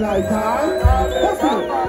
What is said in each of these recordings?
like that. What's it?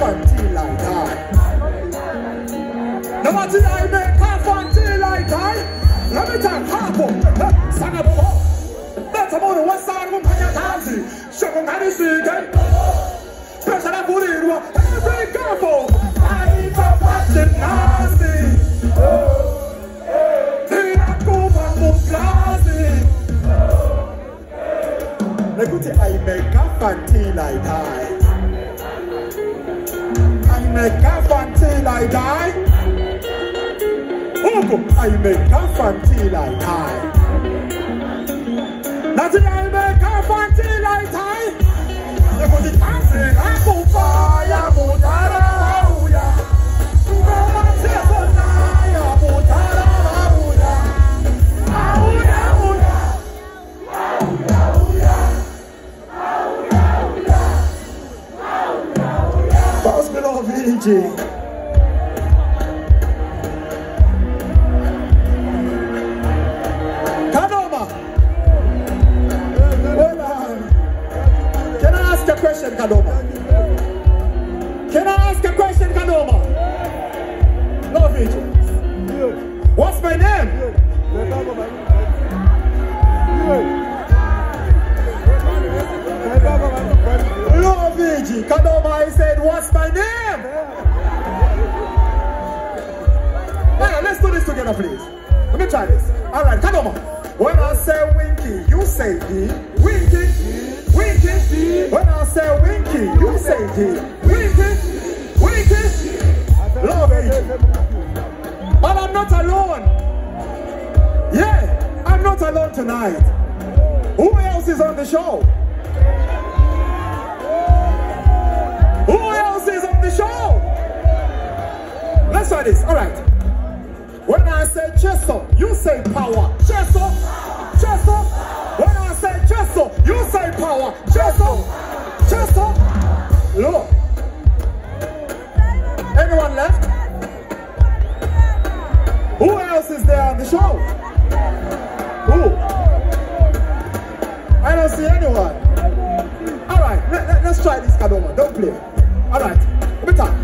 make a fancy like that. Now what did I make a fancy like that? Let me talk, Papa. Sana Bobo. That's about the west side of Panya Tazi. Shoko Kani Sigan. Special of Burirua. Every careful. I'm a fashion nasty. Tirakuba Muklazi. Écoutez, I make a fancy like that. I make a fancy like that. Oh, I make a fancy like that. Nothing I make a fancy like that. Écoutez, dancing, I'm on fire, Kadoma? Can I ask a question, Kadoma? No, VJ. What's my name? No, VJ. Kadoma, I said, what's my name? Now, let's do this together, please. Let me try this. All right, Kadoma. When I say winky, you say D. Winky, winky. When Say winky, you say D. Winky, winky. Love it. But I'm not alone. Yeah, I'm not alone tonight. Who else is on the show? Who else is on the show? Let's try this. All right. When I say Chesto, you say power. Chesto, Chesto. When I say Chesto, you say power. Chesto, Chesto. Look. Anyone left? Who else is there on the show? Who? I don't see anyone. All right, let, let, us try this, Kadoma. Don't play. All right, let talk.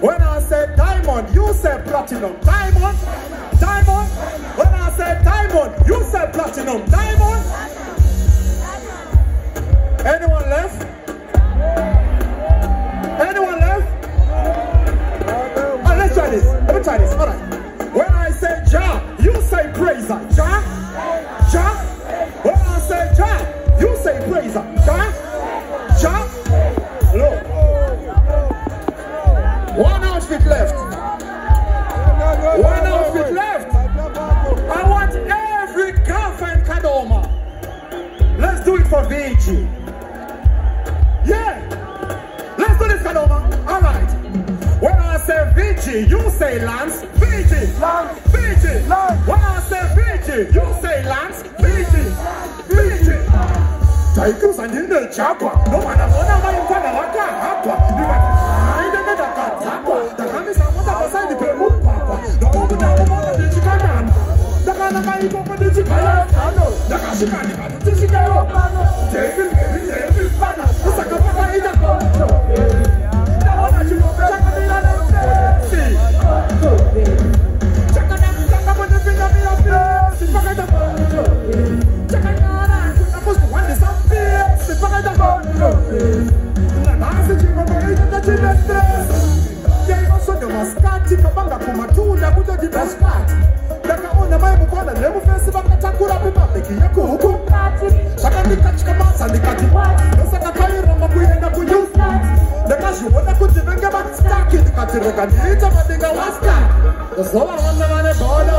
When I say diamond, you say platinum. Diamond, diamond. When I say diamond, you say platinum. Diamond. Anyone left? Say praiser. Jah, Jah. When I say Jah, you say praiser. Jah, Jah. Look. One outfit left. One outfit left. I want every girlfriend Kadoma. Let's do it for VG. Say VG, you say Lance. VG. Lance. VG. Lance. When I say VG, you say Lance. VG. VG. Taikusa ndine chapa. No matter what I'm going to waka hapa. Ainde nenda katapa. Takami sa mota basa ni pe mu papa. No mu na mu mona ni chikana. ndakaipopo ndichigaya ndakasvika ndikati tisvikayo David, David, David, Father, saka pakaita ndaona ndakazviona kuti venge vastaki ndikati rega ndiita madenga wastaki Das Nummer haben wir meine Freunde.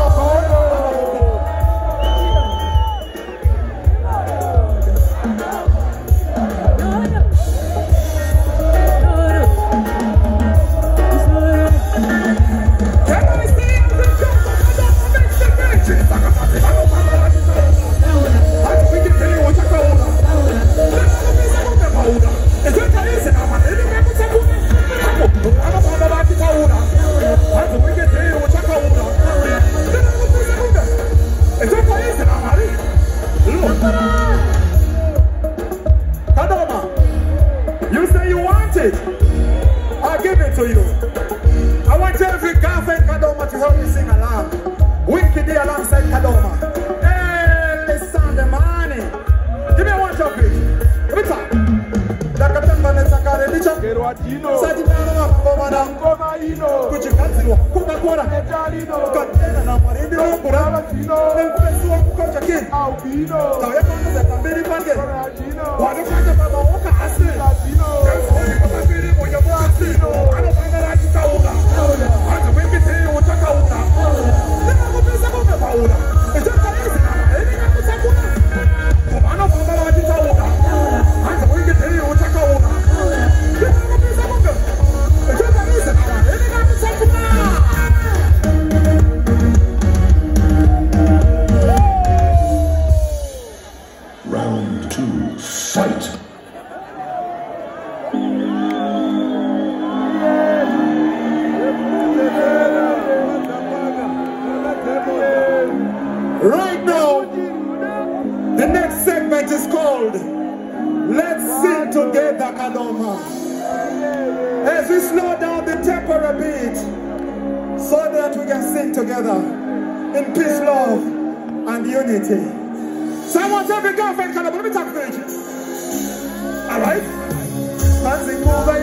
Albino, Tauya kamuza pamberi pake. Round two, fight. Right now, the next segment is called Let's Sing Together, Kadoma. As we slow down the tempo a bit, so that we can sing together in peace, love, and unity. So I want every girlfriend, Kadoma, let me talk to you. Alright? Kazi kuva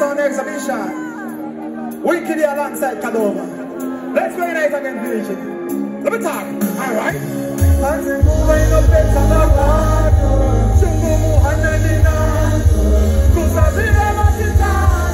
the exhibition. Wicked alongside Kadoma. Let's go unite again, Virgin. Let me talk. Alright. Chungu muhana ndinazo, kusazira machitazo, nakumbira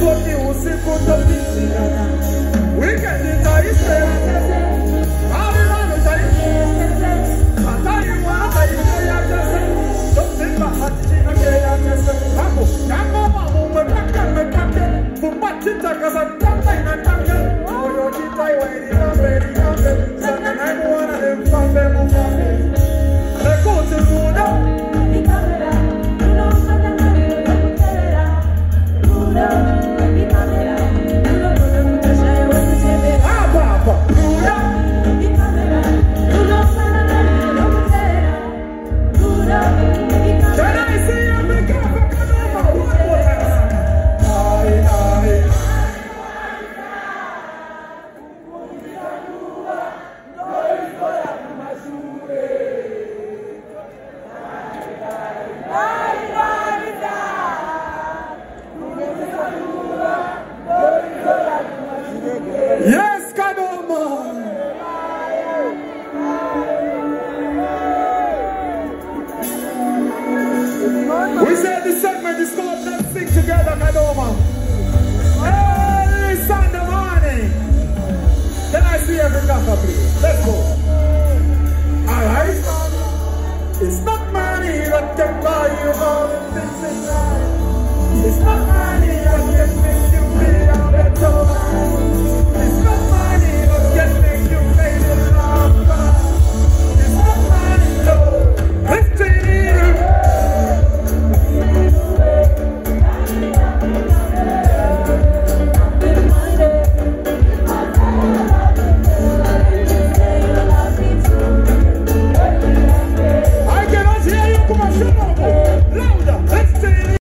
Koti usiku tapizirana, Weekend Sosimba hachina keya tese, Ako, We say this segment is called Let's Sing Together, Kadoma. Every Sunday morning. Can I see every please? Let's go. Alright? It's not money that can buy you all the things in life. It's not money that can make you feel better.